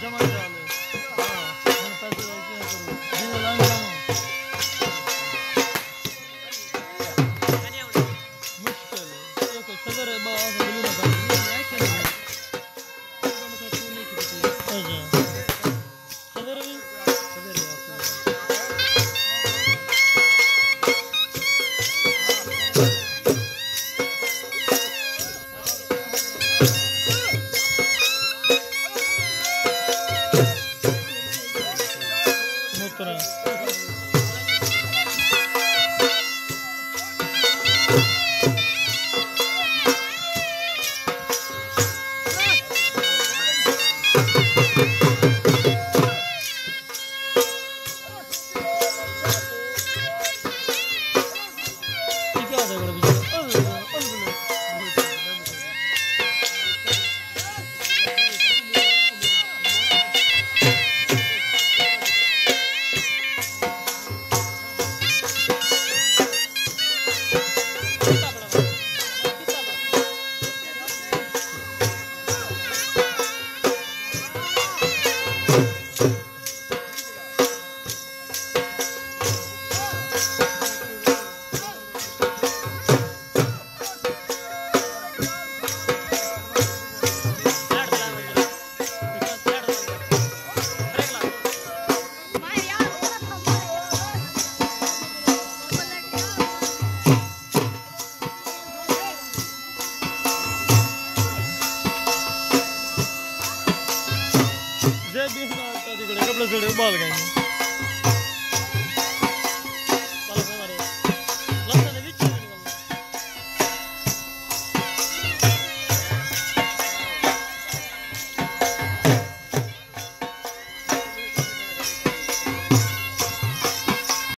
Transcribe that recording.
जमा तरह बी तिकडे कपडे सगळे बाल काय